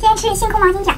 今天吃星空毛巾卷